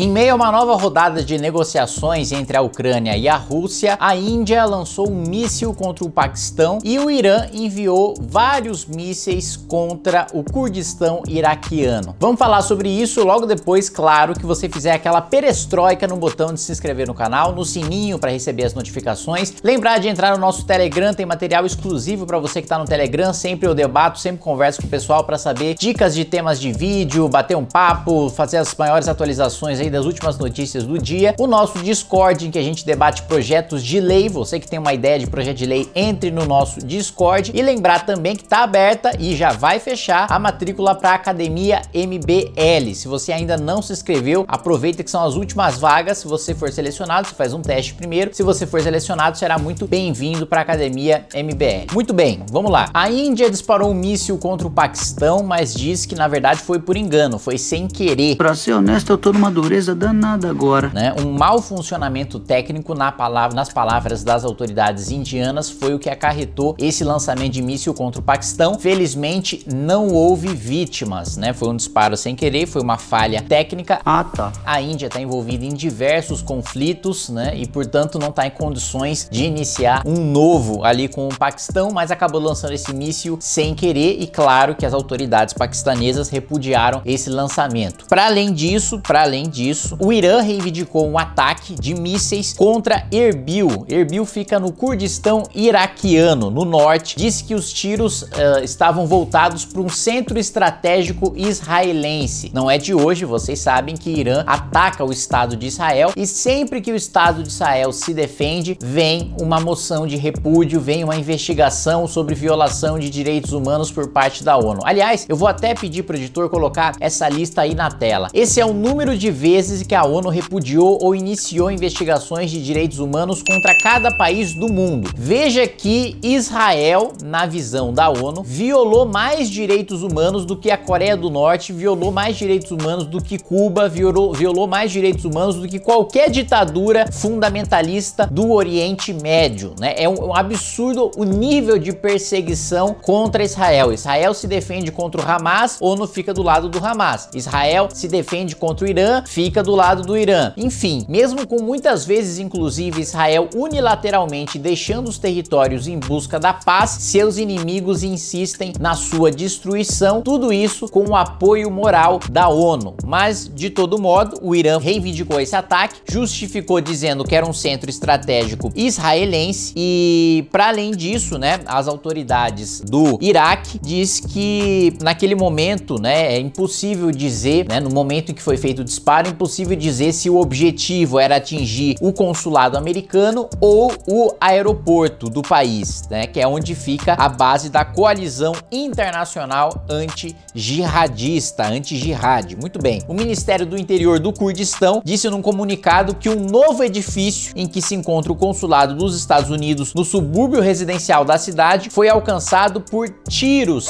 Em meio a uma nova rodada de negociações entre a Ucrânia e a Rússia, a Índia lançou um míssil contra o Paquistão e o Irã enviou vários mísseis contra o Kurdistão iraquiano. Vamos falar sobre isso logo depois, claro, que você fizer aquela perestroika no botão de se inscrever no canal, no sininho para receber as notificações. Lembrar de entrar no nosso Telegram, tem material exclusivo para você que está no Telegram. Sempre eu debato, sempre converso com o pessoal para saber dicas de temas de vídeo, bater um papo, fazer as maiores atualizações aí das últimas notícias do dia. O nosso Discord, em que a gente debate projetos de lei. Você que tem uma ideia de projeto de lei, entre no nosso Discord. E lembrar também que está aberta e já vai fechar a matrícula para Academia MBL. Se você ainda não se inscreveu, aproveita que são as últimas vagas. Se você for selecionado, você faz um teste primeiro. Se você for selecionado, será muito bem-vindo para Academia MBL. Muito bem, vamos lá. A Índia disparou um míssil contra o Paquistão, mas diz que na verdade foi por engano, foi sem querer. Pra ser honesto, eu tô numa dureza danada agora. Né? Um mau funcionamento técnico na palavra, nas palavras das autoridades indianas foi o que acarretou esse lançamento de míssil contra o Paquistão. Felizmente não houve vítimas, né? Foi um disparo sem querer, foi uma falha técnica. Ah, tá. A Índia está envolvida em diversos conflitos, né? E portanto não está em condições de iniciar um novo ali com o Paquistão, mas acabou lançando esse míssil sem querer e claro que as autoridades paquistanesas repudiaram esse lançamento. Para além disso, para além disso, o Irã reivindicou um ataque de mísseis contra Erbil. Erbil fica no Kurdistão iraquiano, no norte. Disse que os tiros uh, estavam voltados para um centro estratégico israelense. Não é de hoje, vocês sabem que Irã ataca o Estado de Israel e sempre que o Estado de Israel se defende, vem uma moção de repúdio, vem uma investigação sobre violação de direitos humanos por parte da ONU. Aliás, eu vou até pedir para o editor colocar essa lista aí na tela. Esse é o número de vezes que a ONU repudiou ou iniciou investigações de direitos humanos contra cada país do mundo. Veja que Israel, na visão da ONU, violou mais direitos humanos do que a Coreia do Norte, violou mais direitos humanos do que Cuba, violou, violou mais direitos humanos do que qualquer ditadura fundamentalista do Oriente Médio. Né? É um, um absurdo o nível de perseguição contra Israel. Israel se defende contra o Hamas, ONU fica do lado do Hamas. Israel se defende contra o Irã, fica do lado do Irã. Enfim, mesmo com muitas vezes, inclusive, Israel unilateralmente deixando os territórios em busca da paz, seus inimigos insistem na sua destruição, tudo isso com o apoio moral da ONU. Mas, de todo modo, o Irã reivindicou esse ataque, justificou dizendo que era um centro estratégico israelense e, para além disso, né, as autoridades do Iraque diz que naquele momento, né, é impossível dizer, né, no momento em que foi feito o disparo, impossível dizer se o objetivo era atingir o consulado americano ou o aeroporto do país, né, que é onde fica a base da coalizão internacional anti-jihadista, anti-jihad. Muito bem. O Ministério do Interior do Kurdistão disse num comunicado que um novo edifício em que se encontra o consulado dos Estados Unidos no subúrbio residencial da cidade foi alcançado por tiros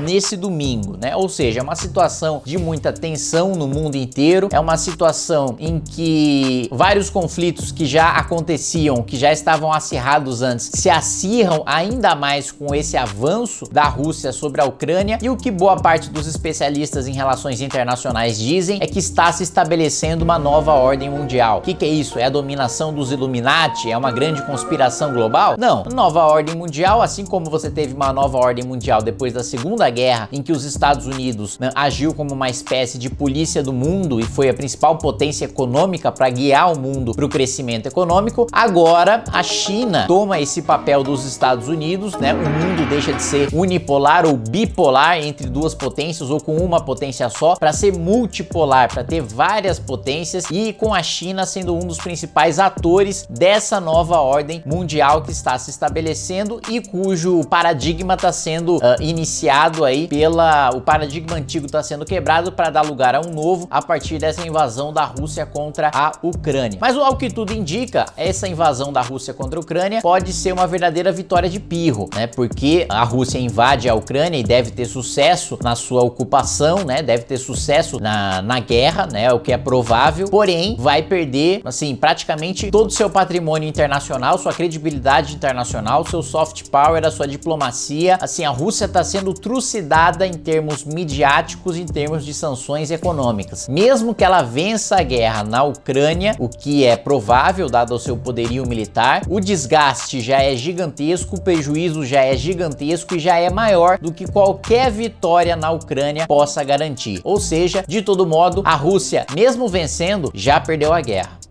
nesse domingo, né? Ou seja, é uma situação de muita tensão no mundo inteiro, é uma situação em que vários conflitos que já aconteciam, que já estavam acirrados antes, se acirram ainda mais com esse avanço da Rússia sobre a Ucrânia e o que boa parte dos especialistas em relações internacionais dizem é que está se estabelecendo uma nova ordem mundial. O que, que é isso? É a dominação dos Illuminati? É uma grande conspiração global? Não. Nova ordem mundial, assim como você teve uma nova ordem mundial depois da Segunda Guerra, em que os Estados Unidos né, agiu como uma espécie de polícia do mundo e foi a principal potência econômica para guiar o mundo para o crescimento econômico, agora a China toma esse papel dos Estados Unidos, né? O mundo deixa de ser unipolar ou bipolar entre duas potências ou com uma potência só para ser multipolar, para ter várias potências e com a China sendo um dos principais atores dessa nova ordem mundial que está se estabelecendo e cujo paradigma está sendo uh, iniciado aí pela o paradigma antigo está sendo quebrado para dar lugar a um novo a partir dessa invasão da Rússia contra a Ucrânia. Mas ao que tudo indica, essa invasão da Rússia contra a Ucrânia pode ser uma verdadeira vitória de pirro, né? Porque a Rússia invade a Ucrânia e deve ter sucesso na sua ocupação, né? Deve ter sucesso na, na guerra, né? O que é provável. Porém, vai perder, assim, praticamente todo o seu patrimônio internacional, sua credibilidade internacional, seu soft power, a sua diplomacia. Assim, a Rússia está sendo trucidada em termos midiáticos, em termos de sanções econômicas. Mesmo que que ela vença a guerra na Ucrânia, o que é provável dado o seu poderio militar, o desgaste já é gigantesco, o prejuízo já é gigantesco e já é maior do que qualquer vitória na Ucrânia possa garantir. Ou seja, de todo modo, a Rússia, mesmo vencendo, já perdeu a guerra.